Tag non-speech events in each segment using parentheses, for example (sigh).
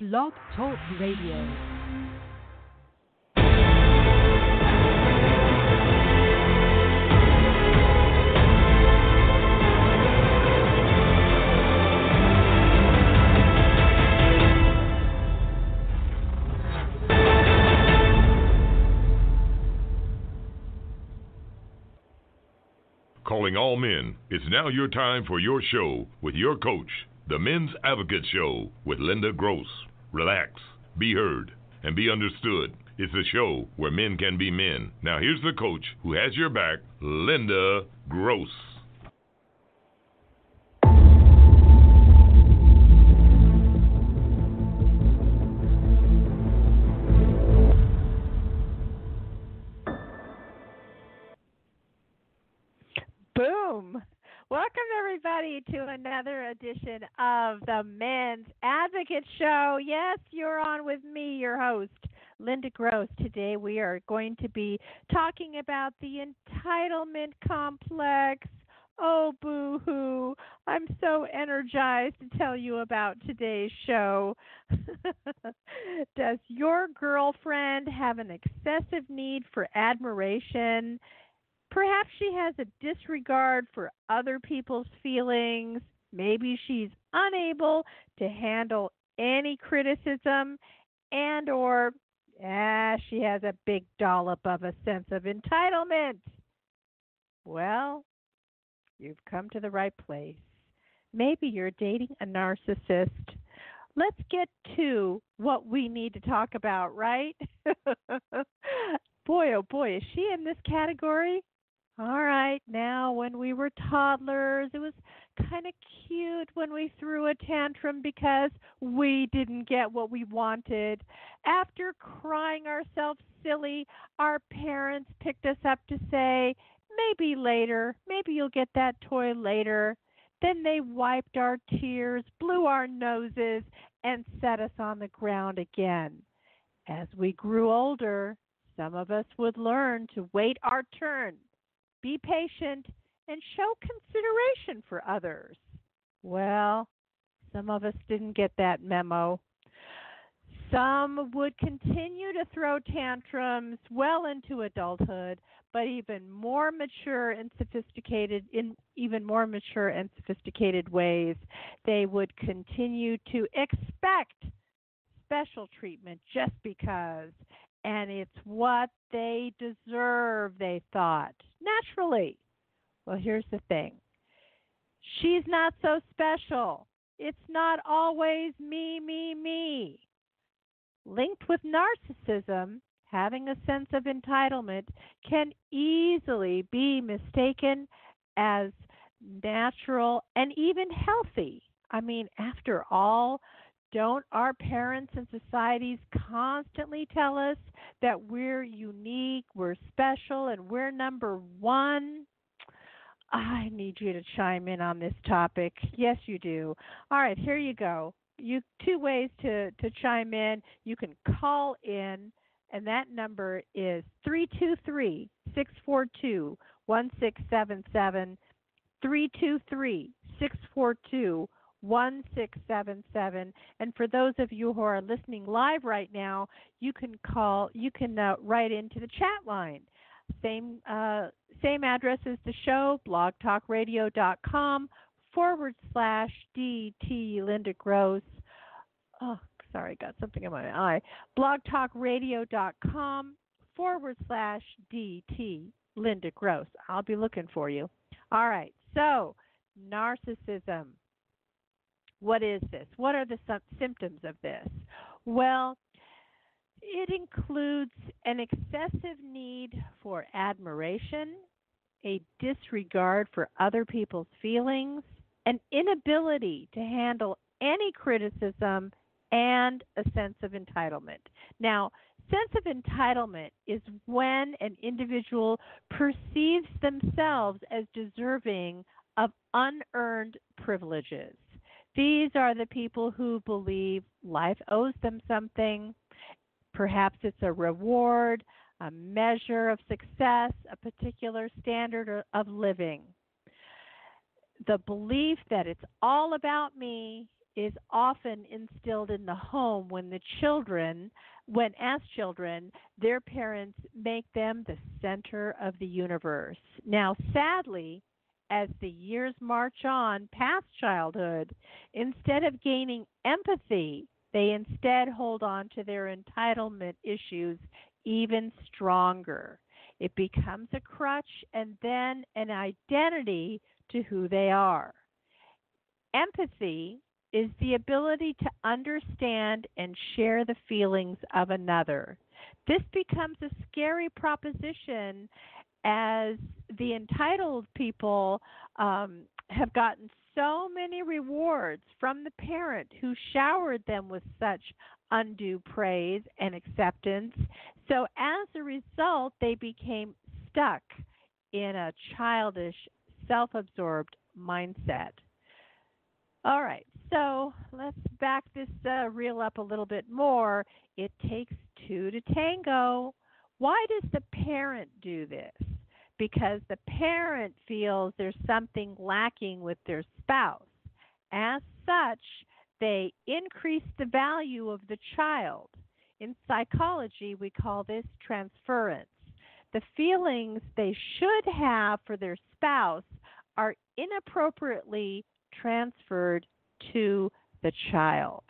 Blog Talk Radio. Calling all men, it's now your time for your show with your coach, the Men's Advocate Show with Linda Gross. Relax, be heard, and be understood. It's a show where men can be men. Now, here's the coach who has your back, Linda Gross. Everybody, to another edition of the Men's Advocate Show. Yes, you're on with me, your host, Linda Gross. Today, we are going to be talking about the entitlement complex. Oh, boo hoo. I'm so energized to tell you about today's show. (laughs) Does your girlfriend have an excessive need for admiration? Perhaps she has a disregard for other people's feelings. Maybe she's unable to handle any criticism and or ah, she has a big dollop of a sense of entitlement. Well, you've come to the right place. Maybe you're dating a narcissist. Let's get to what we need to talk about, right? (laughs) boy, oh boy, is she in this category? All right, now when we were toddlers, it was kind of cute when we threw a tantrum because we didn't get what we wanted. After crying ourselves silly, our parents picked us up to say, maybe later, maybe you'll get that toy later. Then they wiped our tears, blew our noses, and set us on the ground again. As we grew older, some of us would learn to wait our turn be patient, and show consideration for others. Well, some of us didn't get that memo. Some would continue to throw tantrums well into adulthood, but even more mature and sophisticated in even more mature and sophisticated ways, they would continue to expect special treatment just because and it's what they deserve, they thought. Naturally. Well, here's the thing she's not so special. It's not always me, me, me. Linked with narcissism, having a sense of entitlement can easily be mistaken as natural and even healthy. I mean, after all, don't our parents and societies constantly tell us that we're unique, we're special, and we're number one? I need you to chime in on this topic. Yes, you do. All right, here you go. You two ways to to chime in. You can call in and that number is 323 642 1677. 323 642 1677 and for those of you who are listening live right now you can call you can uh, write into the chat line. Same uh, same address as the show blogtalkradio.com forward slash dt linda gross. Oh sorry got something in my eye. blogtalkradio.com forward slash dt linda gross. I'll be looking for you. All right so narcissism what is this? What are the symptoms of this? Well, it includes an excessive need for admiration, a disregard for other people's feelings, an inability to handle any criticism, and a sense of entitlement. Now, sense of entitlement is when an individual perceives themselves as deserving of unearned privileges. These are the people who believe life owes them something. Perhaps it's a reward, a measure of success, a particular standard of living. The belief that it's all about me is often instilled in the home when the children, when as children, their parents make them the center of the universe. Now, sadly, as the years march on past childhood, instead of gaining empathy, they instead hold on to their entitlement issues even stronger. It becomes a crutch and then an identity to who they are. Empathy is the ability to understand and share the feelings of another. This becomes a scary proposition as the entitled people um, have gotten so many rewards from the parent who showered them with such undue praise and acceptance. So, as a result, they became stuck in a childish, self absorbed mindset. All right, so let's back this uh, reel up a little bit more. It takes two to tango. Why does the parent do this? Because the parent feels there's something lacking with their spouse. As such, they increase the value of the child. In psychology, we call this transference. The feelings they should have for their spouse are inappropriately transferred to the child.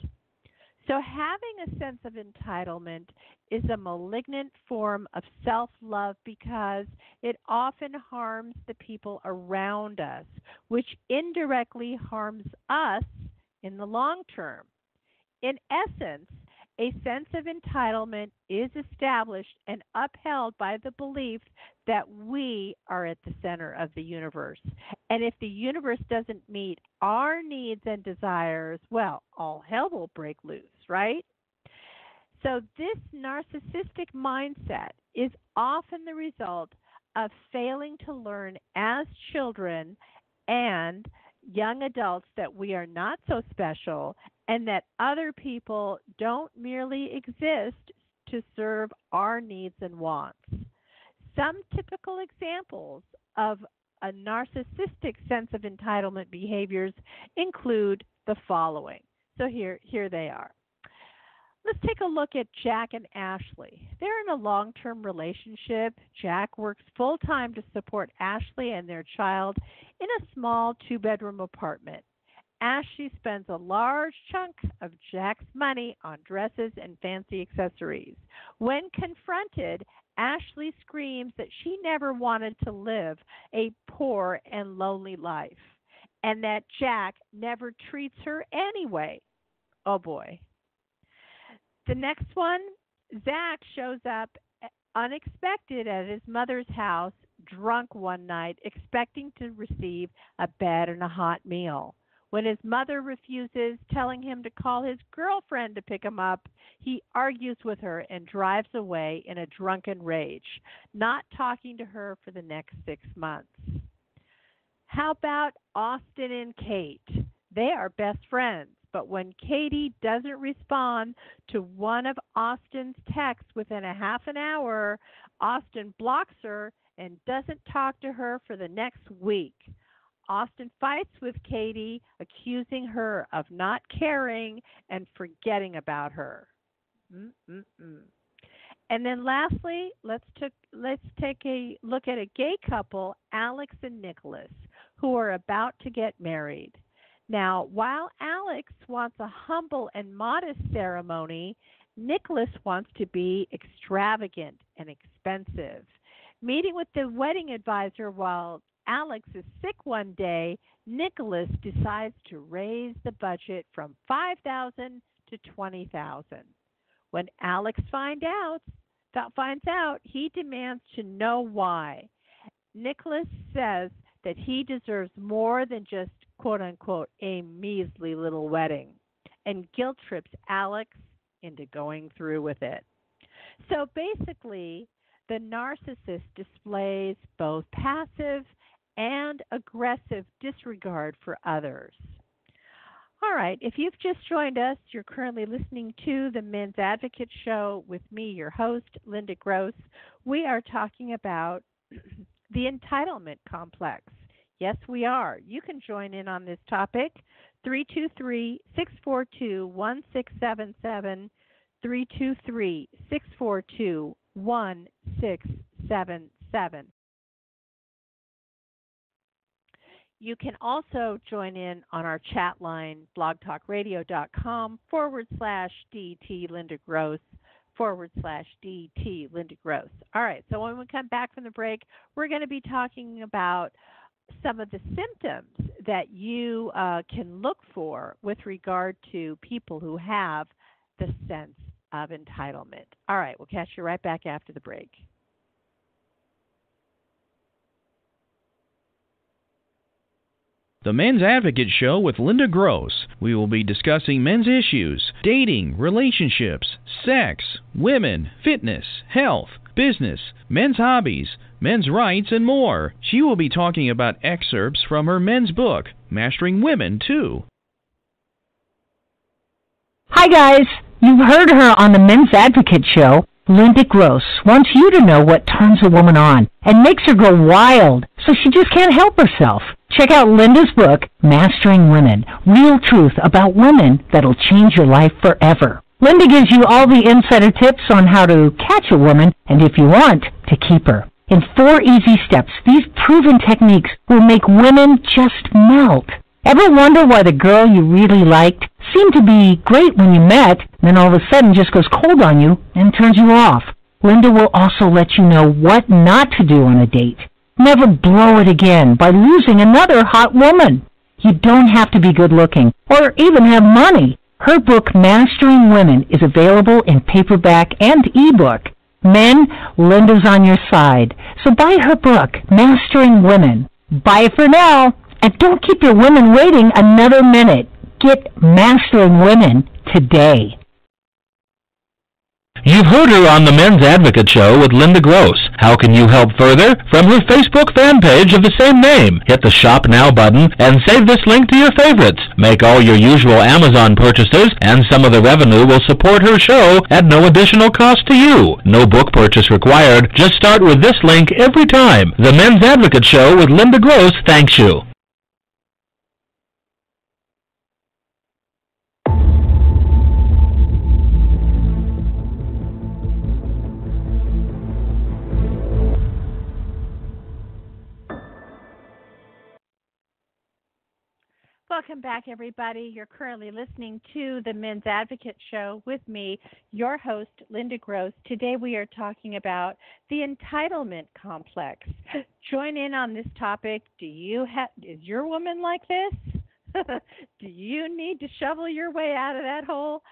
So, having a sense of entitlement is a malignant form of self love because it often harms the people around us, which indirectly harms us in the long term. In essence, a sense of entitlement is established and upheld by the belief that we are at the center of the universe. And if the universe doesn't meet our needs and desires, well, all hell will break loose, right? So, this narcissistic mindset is often the result of failing to learn as children and young adults that we are not so special and that other people don't merely exist to serve our needs and wants. Some typical examples of a narcissistic sense of entitlement behaviors include the following. So here here they are. Let's take a look at Jack and Ashley. They're in a long term relationship. Jack works full time to support Ashley and their child in a small two bedroom apartment. Ashley spends a large chunk of Jack's money on dresses and fancy accessories. When confronted, Ashley screams that she never wanted to live a poor and lonely life and that Jack never treats her anyway. Oh boy. The next one, Zach shows up unexpected at his mother's house, drunk one night, expecting to receive a bed and a hot meal. When his mother refuses, telling him to call his girlfriend to pick him up, he argues with her and drives away in a drunken rage, not talking to her for the next six months. How about Austin and Kate? They are best friends. But when Katie doesn't respond to one of Austin's texts within a half an hour, Austin blocks her and doesn't talk to her for the next week. Austin fights with Katie, accusing her of not caring and forgetting about her. Mm-mm-mm. And then lastly, let's, let's take a look at a gay couple, Alex and Nicholas, who are about to get married. Now, while Alex wants a humble and modest ceremony, Nicholas wants to be extravagant and expensive. Meeting with the wedding advisor while Alex is sick one day, Nicholas decides to raise the budget from 5000 to 20000 When Alex find out, finds out, he demands to know why. Nicholas says that he deserves more than just quote unquote a measly little wedding and guilt trips Alex into going through with it. So basically, the narcissist displays both passive and aggressive disregard for others. All right, if you've just joined us, you're currently listening to the Men's Advocate Show with me, your host, Linda Gross. We are talking about (clears throat) the entitlement complex. Yes, we are. You can join in on this topic. 323 642 1677. 323 642 1677. You can also join in on our chat line, blogtalkradio.com forward slash DT Linda Gross forward slash DT Linda Gross. All right, so when we come back from the break, we're going to be talking about some of the symptoms that you uh, can look for with regard to people who have the sense of entitlement. All right, we'll catch you right back after the break. The Men's Advocate Show with Linda Gross. We will be discussing men's issues, dating, relationships, sex, women, fitness, health, business, men's hobbies, men's rights, and more. She will be talking about excerpts from her men's book, Mastering Women, too. Hi, guys. You've heard her on the Men's Advocate Show. Linda Gross wants you to know what turns a woman on and makes her go wild so she just can't help herself. Check out Linda's book, Mastering Women Real Truth About Women That'll Change Your Life Forever. Linda gives you all the insider tips on how to catch a woman and, if you want, to keep her. In four easy steps, these proven techniques will make women just melt. Ever wonder why the girl you really liked seemed to be great when you met, and then all of a sudden just goes cold on you and turns you off? Linda will also let you know what not to do on a date. Never blow it again by losing another hot woman. You don't have to be good looking or even have money. Her book, Mastering Women, is available in paperback and ebook. Men, Linda's on your side. So buy her book, Mastering Women. Buy it for now. And don't keep your women waiting another minute. Get Mastering Women today. You've heard her on the Men's Advocate Show with Linda Gross. How can you help further? From her Facebook fan page of the same name. Hit the Shop Now button and save this link to your favorites. Make all your usual Amazon purchases and some of the revenue will support her show at no additional cost to you. No book purchase required. Just start with this link every time. The Men's Advocate Show with Linda Gross thanks you. Welcome back, everybody. You're currently listening to the Men's Advocate Show with me, your host, Linda Gross. Today we are talking about the entitlement complex. (laughs) Join in on this topic. Do you have is your woman like this? (laughs) Do you need to shovel your way out of that hole?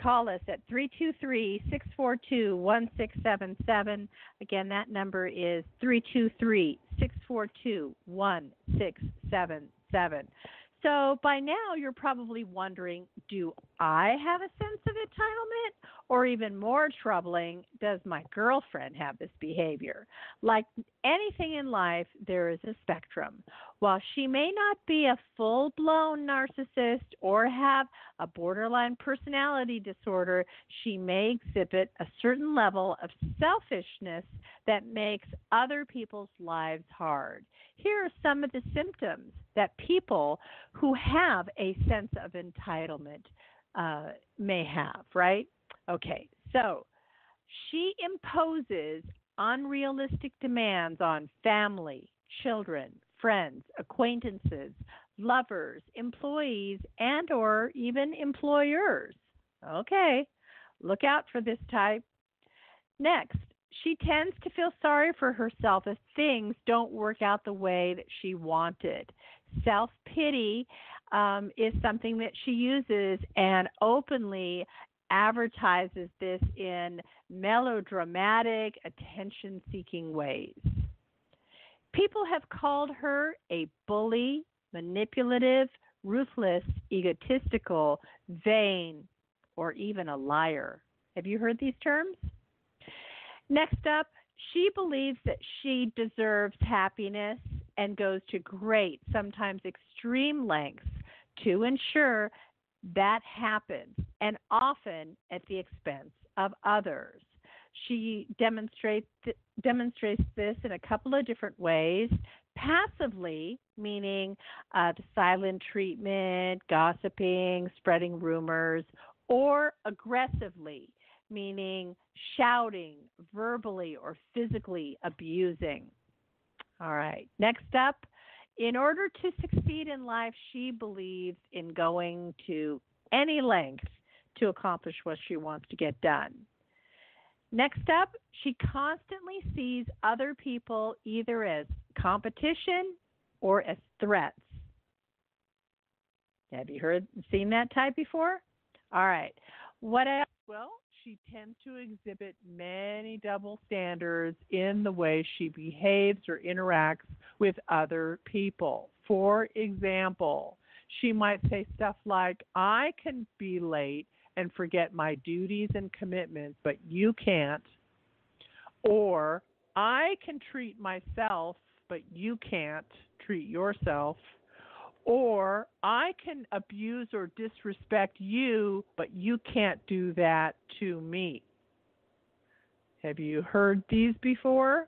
Call us at 323 642 1677. Again, that number is 323 642 1677. So by now, you're probably wondering do I have a sense of entitlement? Or even more troubling, does my girlfriend have this behavior? Like anything in life, there is a spectrum. While she may not be a full blown narcissist or have a borderline personality disorder, she may exhibit a certain level of selfishness that makes other people's lives hard. Here are some of the symptoms that people who have a sense of entitlement uh, may have, right? Okay, so she imposes unrealistic demands on family, children, friends, acquaintances, lovers, employees, and or even employers. Okay, look out for this type. Next, she tends to feel sorry for herself if things don't work out the way that she wanted. Self pity um, is something that she uses and openly advertises this in melodramatic, attention seeking ways. People have called her a bully, manipulative, ruthless, egotistical, vain, or even a liar. Have you heard these terms? Next up, she believes that she deserves happiness and goes to great, sometimes extreme lengths to ensure that happens, and often at the expense of others. She demonstrates demonstrates this in a couple of different ways: Passively, meaning uh, silent treatment, gossiping, spreading rumors, or aggressively, meaning shouting, verbally, or physically abusing. All right, next up. In order to succeed in life, she believes in going to any length to accomplish what she wants to get done. Next up, she constantly sees other people either as competition or as threats. Have you heard seen that type before? All right. What else? Well, she tends to exhibit many double standards in the way she behaves or interacts with other people. For example, she might say stuff like, I can be late and forget my duties and commitments, but you can't. Or, I can treat myself, but you can't treat yourself. Or I can abuse or disrespect you, but you can't do that to me. Have you heard these before?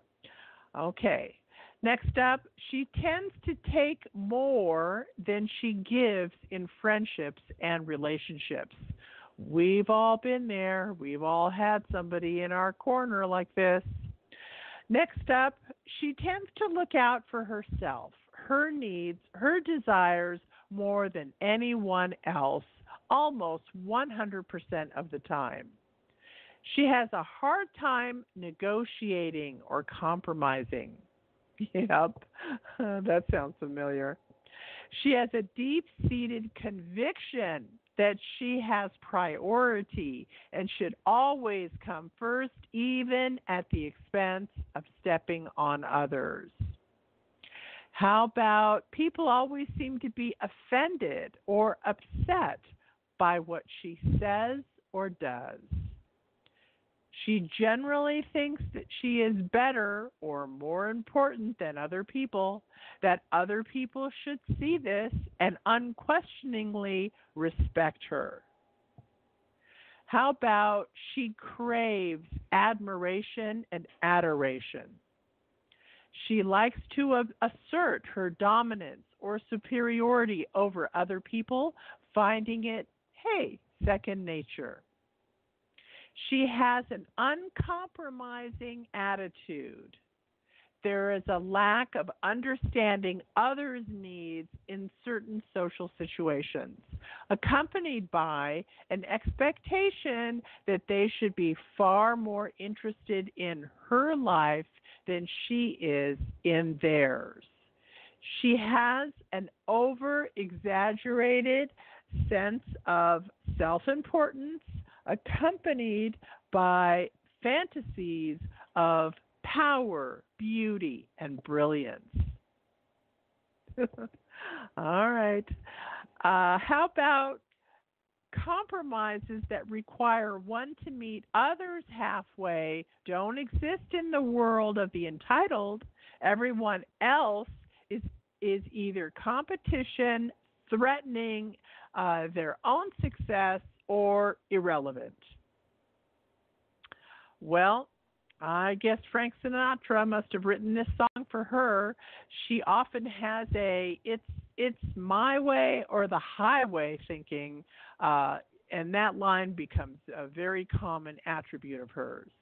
Okay. Next up, she tends to take more than she gives in friendships and relationships. We've all been there. We've all had somebody in our corner like this. Next up, she tends to look out for herself her needs, her desires more than anyone else, almost 100% of the time. She has a hard time negotiating or compromising. (laughs) Yep, (laughs) that sounds familiar. She has a deep seated conviction that she has priority and should always come first, even at the expense of stepping on others. How about people always seem to be offended or upset by what she says or does? She generally thinks that she is better or more important than other people, that other people should see this and unquestioningly respect her. How about she craves admiration and adoration? She likes to assert her dominance or superiority over other people, finding it, hey, second nature. She has an uncompromising attitude. There is a lack of understanding others' needs in certain social situations, accompanied by an expectation that they should be far more interested in her life than she is in theirs. She has an over exaggerated sense of self importance accompanied by fantasies of power, beauty, and brilliance. (laughs) All right. Uh, how about compromises that require one to meet others halfway don't exist in the world of the entitled. Everyone else is is either competition, threatening uh, their own success, or irrelevant. Well, I guess Frank Sinatra must have written this song for her. She often has a it's it's my way or the highway thinking, uh, and that line becomes a very common attribute of hers.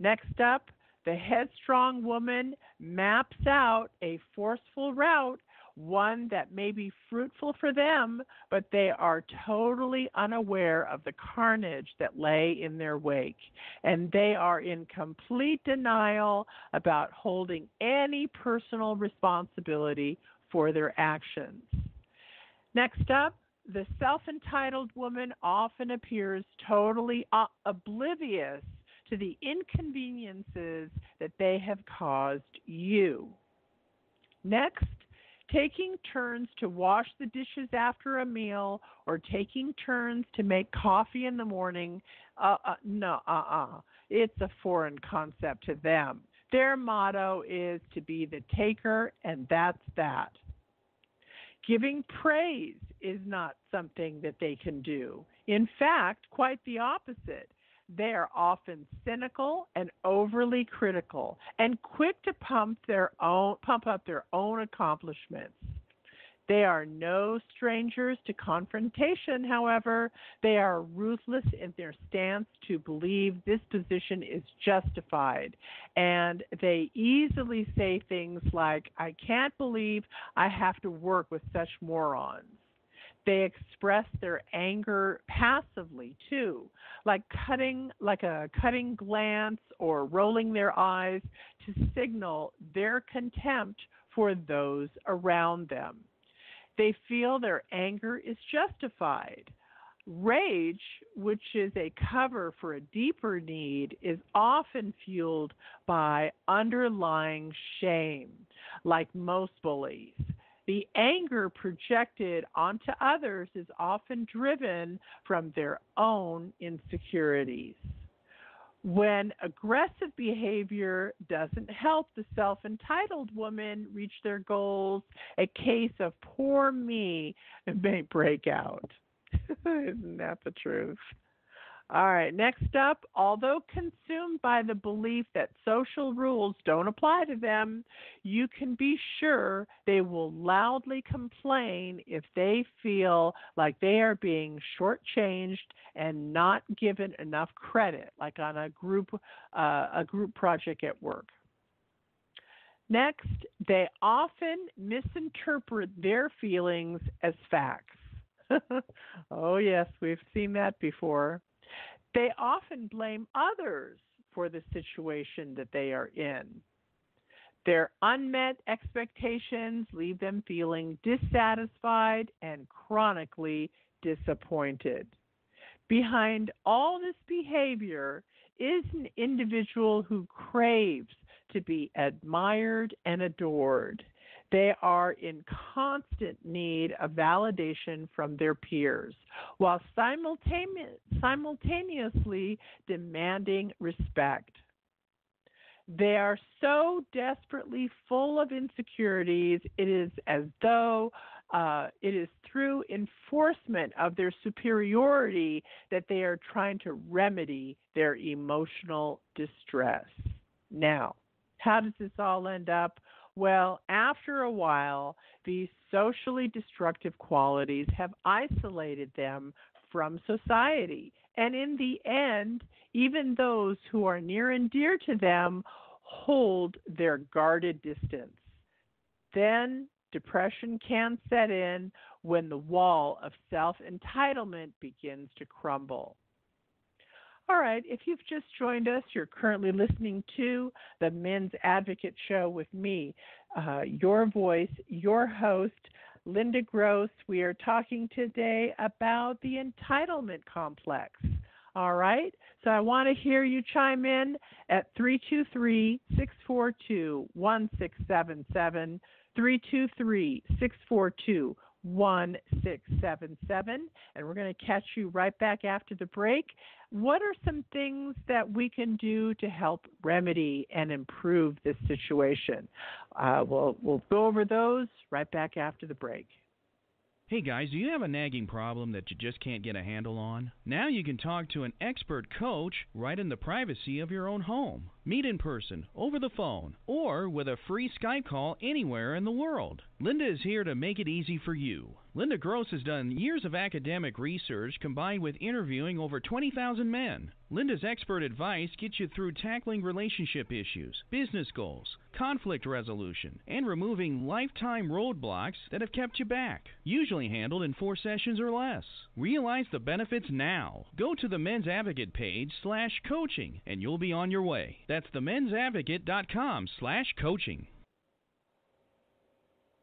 Next up, the headstrong woman maps out a forceful route one that may be fruitful for them, but they are totally unaware of the carnage that lay in their wake. And they are in complete denial about holding any personal responsibility for their actions. Next up, the self entitled woman often appears totally oblivious to the inconveniences that they have caused you. Next, taking turns to wash the dishes after a meal or taking turns to make coffee in the morning, uh, uh, no, uh uh-uh. uh. It's a foreign concept to them. Their motto is to be the taker, and that's that. Giving praise is not something that they can do. In fact, quite the opposite. They are often cynical and overly critical and quick to pump their own pump up their own accomplishments. They are no strangers to confrontation, however. They are ruthless in their stance to believe this position is justified. And they easily say things like, I can't believe I have to work with such morons. They express their anger passively too, like cutting like a cutting glance or rolling their eyes to signal their contempt for those around them. They feel their anger is justified. Rage, which is a cover for a deeper need, is often fueled by underlying shame, like most bullies. The anger projected onto others is often driven from their own insecurities. When aggressive behavior doesn't help the self entitled woman reach their goals, a case of poor me may break out. (laughs) Isn't that the truth? All right, next up, although consumed by the belief that social rules don't apply to them, you can be sure they will loudly complain if they feel like they are being shortchanged and not given enough credit, like on a group uh, a group project at work. Next, they often misinterpret their feelings as facts. (laughs) oh, yes, we've seen that before. They often blame others for the situation that they are in. Their unmet expectations leave them feeling dissatisfied and chronically disappointed. Behind all this behavior is an individual who craves to be admired and adored. They are in constant need of validation from their peers while simultaneously demanding respect. They are so desperately full of insecurities, it is as though uh, it is through enforcement of their superiority that they are trying to remedy their emotional distress. Now, how does this all end up? Well, after a while, these socially destructive qualities have isolated them from society. And in the end, even those who are near and dear to them hold their guarded distance. Then depression can set in when the wall of self entitlement begins to crumble. All right, if you've just joined us, you're currently listening to the Men's Advocate Show with me, uh, your voice, your host, Linda Gross. We are talking today about the entitlement complex. All right, so I want to hear you chime in at 323 642 1677. 323 642 1677. And we're going to catch you right back after the break. What are some things that we can do to help remedy and improve this situation? Uh, we'll, we'll go over those right back after the break. Hey guys, do you have a nagging problem that you just can't get a handle on? Now you can talk to an expert coach right in the privacy of your own home. Meet in person, over the phone, or with a free Skype call anywhere in the world. Linda is here to make it easy for you. Linda Gross has done years of academic research combined with interviewing over 20,000 men. Linda's expert advice gets you through tackling relationship issues, business goals, conflict resolution, and removing lifetime roadblocks that have kept you back. Usually handled in four sessions or less. Realize the benefits now. Go to the Men's Advocate page slash coaching and you'll be on your way. That's themensadvocate.com slash coaching.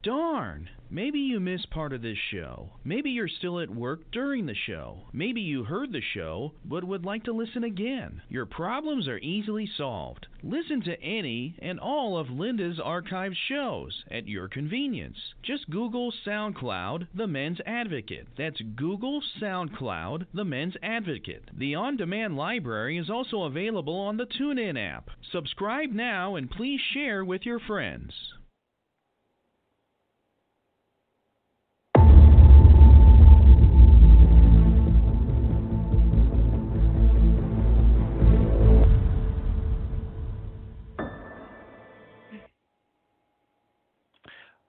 Darn! Maybe you missed part of this show. Maybe you're still at work during the show. Maybe you heard the show but would like to listen again. Your problems are easily solved. Listen to any and all of Linda's archived shows at your convenience. Just Google SoundCloud The Men's Advocate. That's Google SoundCloud The Men's Advocate. The on demand library is also available on the TuneIn app. Subscribe now and please share with your friends.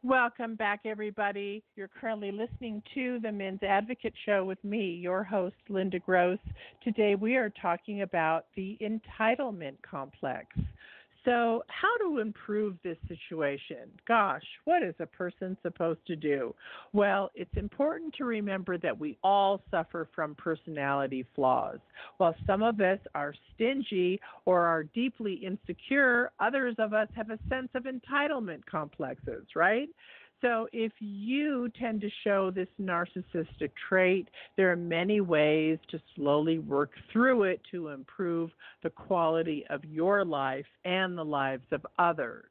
Welcome back, everybody. You're currently listening to the Men's Advocate Show with me, your host, Linda Gross. Today we are talking about the entitlement complex. So, how to improve this situation? Gosh, what is a person supposed to do? Well, it's important to remember that we all suffer from personality flaws. While some of us are stingy or are deeply insecure, others of us have a sense of entitlement complexes, right? So, if you tend to show this narcissistic trait, there are many ways to slowly work through it to improve the quality of your life and the lives of others.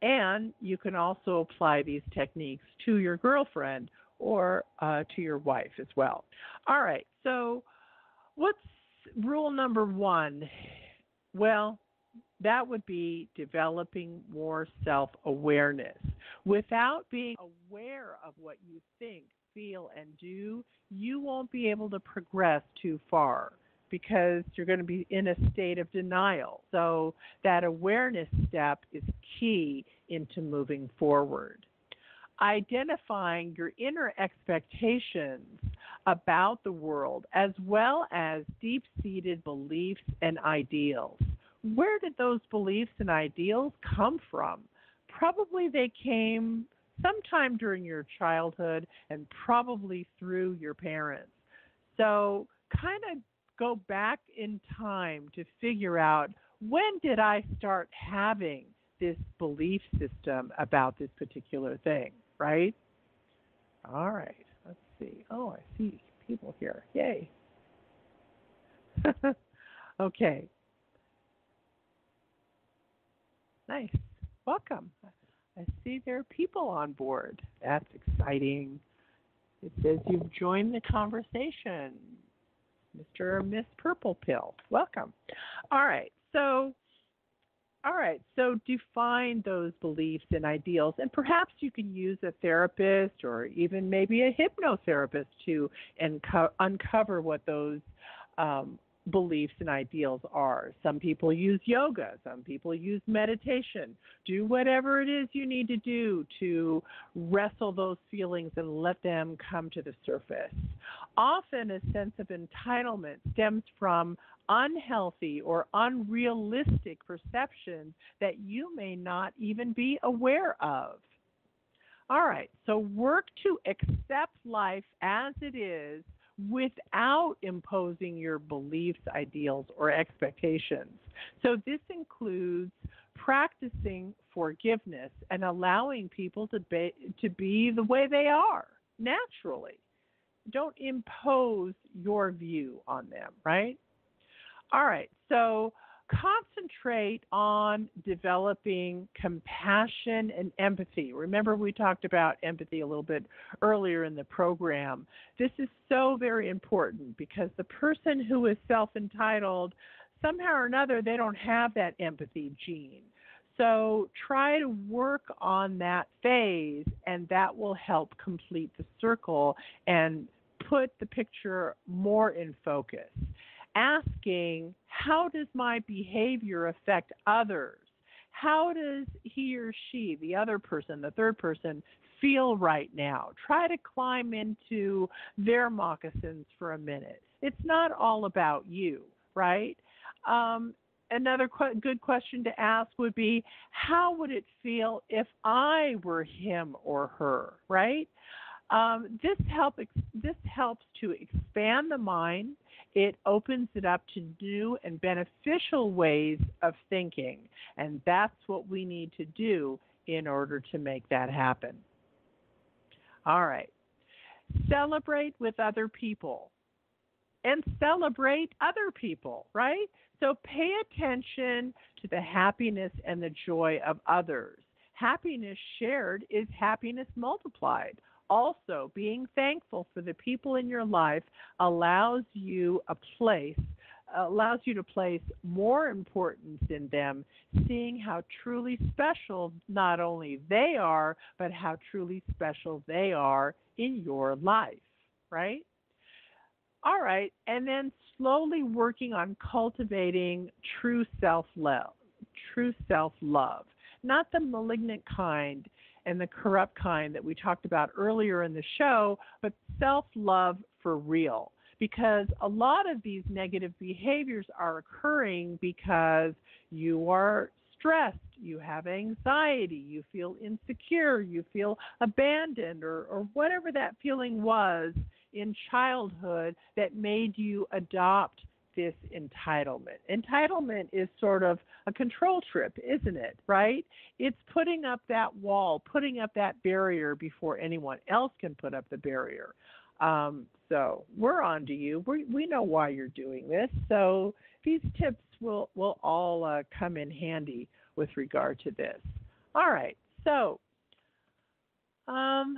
And you can also apply these techniques to your girlfriend or uh, to your wife as well. All right, so what's rule number one? Well, that would be developing more self awareness. Without being aware of what you think, feel, and do, you won't be able to progress too far because you're going to be in a state of denial. So, that awareness step is key into moving forward. Identifying your inner expectations about the world as well as deep seated beliefs and ideals where did those beliefs and ideals come from? Probably they came sometime during your childhood and probably through your parents. So, kind of go back in time to figure out when did I start having this belief system about this particular thing, right? All right, let's see. Oh, I see people here. Yay. (laughs) okay, Nice. Welcome. I see there are people on board. That's exciting. It says you've joined the conversation. Mr. or Miss Purple Pill. Welcome. All right. So all right, so define those beliefs and ideals, and perhaps you can use a therapist or even maybe a hypnotherapist to unco- uncover what those um, beliefs and ideals are. Some people use yoga, some people use meditation. Do whatever it is you need to do to wrestle those feelings and let them come to the surface. Often, a sense of entitlement stems from unhealthy or unrealistic perceptions that you may not even be aware of. All right, so work to accept life as it is without imposing your beliefs, ideals, or expectations. So, this includes practicing forgiveness and allowing people to be, to be the way they are naturally. Don't impose your view on them, right? All right, so concentrate on developing compassion and empathy. Remember, we talked about empathy a little bit earlier in the program. This is so very important because the person who is self entitled, somehow or another, they don't have that empathy gene. So try to work on that phase, and that will help complete the circle and put the picture more in focus asking, how does my behavior affect others? How does he or she, the other person, the third person, feel right now? Try to climb into their moccasins for a minute. It's not all about you, right? Um, another qu- good question to ask would be how would it feel if I were him or her, right? Um, this help this helps to expand the mind it opens it up to new and beneficial ways of thinking. And that's what we need to do in order to make that happen. All right. Celebrate with other people and celebrate other people, right? So pay attention to the happiness and the joy of others. Happiness shared is happiness multiplied. Also, being thankful for the people in your life allows you a place, allows you to place more importance in them, seeing how truly special not only they are, but how truly special they are in your life, right? All right, and then slowly working on cultivating true self love, true self love, not the malignant kind and the corrupt kind that we talked about earlier in the show, but self love for real. Because a lot of these negative behaviors are occurring because you are stressed, you have anxiety, you feel insecure, you feel abandoned, or, or whatever that feeling was in childhood that made you adopt this entitlement. Entitlement is sort of a control trip, isn't it? Right? It's putting up that wall, putting up that barrier before anyone else can put up the barrier. Um, so we're on to you. We we know why you're doing this. So these tips will will all uh, come in handy with regard to this. All right. So um,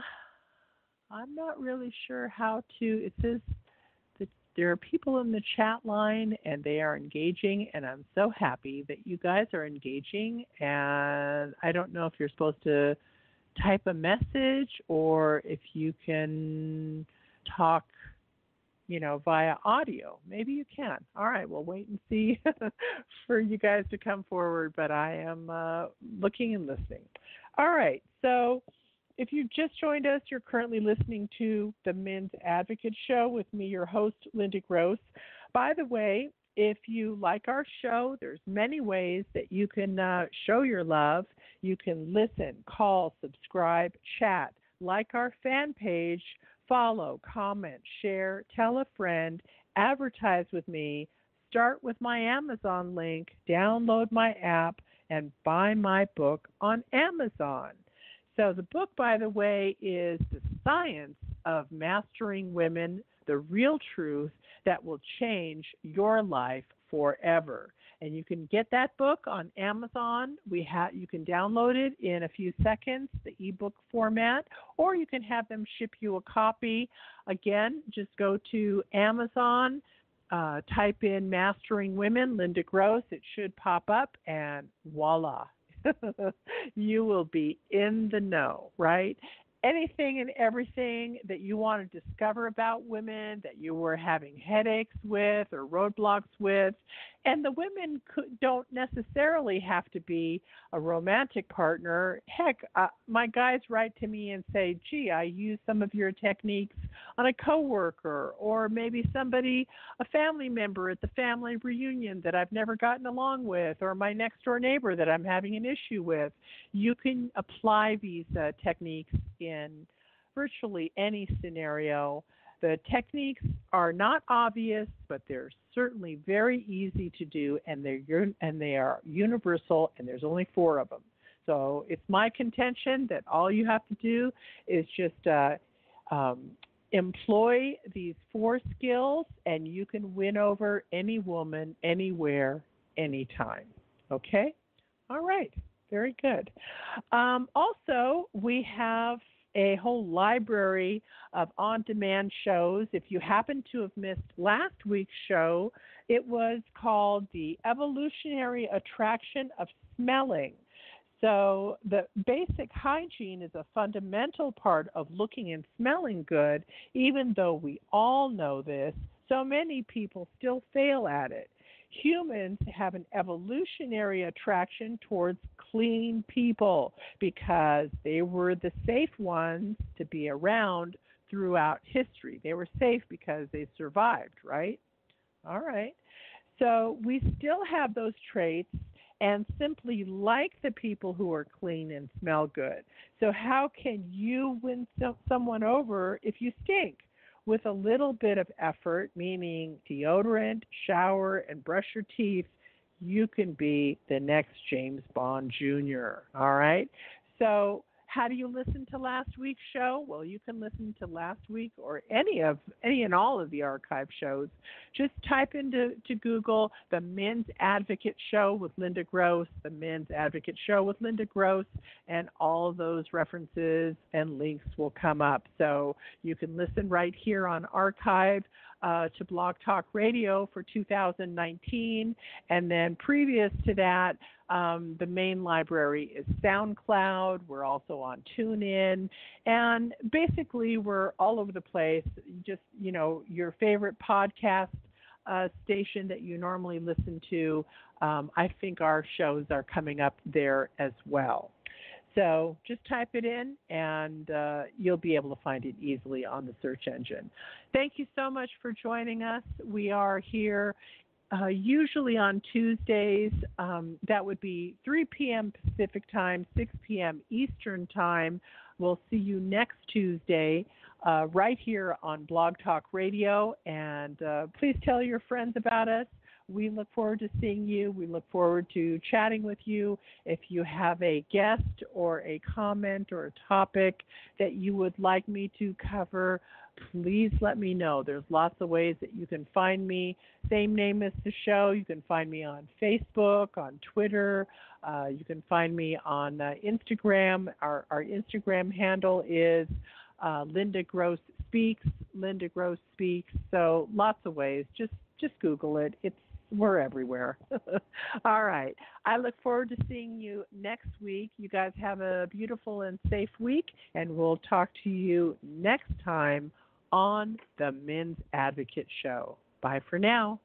I'm not really sure how to. It says there are people in the chat line and they are engaging, and I'm so happy that you guys are engaging. And I don't know if you're supposed to type a message or if you can talk, you know, via audio. Maybe you can. All right, we'll wait and see (laughs) for you guys to come forward, but I am uh, looking and listening. All right, so if you've just joined us, you're currently listening to the Men's Advocate Show with me, your host, Linda Gross. By the way, if you like our show, there's many ways that you can uh, show your love. You can listen, call, subscribe, chat, like our fan page, follow, comment, share, tell a friend, advertise with me, start with my Amazon link, download my app, and buy my book on Amazon. So, the book, by the way, is The Science of Mastering Women, the Real Truth That Will Change Your Life Forever. And you can get that book on Amazon. We have you can download it in a few seconds, the ebook format, or you can have them ship you a copy. Again, just go to Amazon, uh, type in Mastering Women, Linda Gross. It should pop up, and voila, (laughs) you will be in the know, right? anything and everything that you want to discover about women that you were having headaches with or roadblocks with. And the women could, don't necessarily have to be a romantic partner. Heck, uh, my guys write to me and say, "Gee, I use some of your techniques on a coworker, or maybe somebody, a family member at the family reunion that I've never gotten along with, or my next door neighbor that I'm having an issue with." You can apply these uh, techniques in virtually any scenario. The techniques are not obvious, but they're certainly very easy to do, and they're and they are universal. And there's only four of them. So it's my contention that all you have to do is just uh, um, employ these four skills, and you can win over any woman, anywhere, anytime. Okay? All right. Very good. Um, also, we have a whole library of on demand shows. If you happen to have missed last week's show, it was called The Evolutionary Attraction of Smelling. So, the basic hygiene is a fundamental part of looking and smelling good, even though we all know this. So many people still fail at it humans have an evolutionary attraction towards clean people because they were the safe ones to be around throughout history. They were safe because they survived, right? All right. So we still have those traits and simply like the people who are clean and smell good. So, how can you win someone over if you stink? With a little bit of effort, meaning deodorant, shower, and brush your teeth, you can be the next James Bond Jr. All right? So how do you listen to last week's show? Well, you can listen to last week or any of any and all of the archive shows. Just type into to Google the Men's Advocate Show with Linda Gross, the Men's Advocate Show with Linda Gross, and all those references and links will come up. So you can listen right here on archive uh, to Blog Talk Radio for 2019. And then previous to that, um, the main library is SoundCloud. We're also on TuneIn. And basically, we're all over the place. Just, you know, your favorite podcast uh, station that you normally listen to, um, I think our shows are coming up there as well. So just type it in and uh, you'll be able to find it easily on the search engine. Thank you so much for joining us. We are here uh, usually on Tuesdays. Um, that would be 3 p.m. Pacific time, 6 p.m. Eastern time. We'll see you next Tuesday. Uh, right here on Blog Talk Radio. And uh, please tell your friends about us. We look forward to seeing you. We look forward to chatting with you. If you have a guest or a comment or a topic that you would like me to cover, please let me know. There's lots of ways that you can find me. Same name as the show. You can find me on Facebook, on Twitter. Uh, you can find me on uh, Instagram. Our, our Instagram handle is uh, Linda Gross Speaks. Linda Gross Speaks. So lots of ways. Just just Google it. It's we're everywhere. (laughs) All right. I look forward to seeing you next week. You guys have a beautiful and safe week, and we'll talk to you next time on the Men's Advocate Show. Bye for now.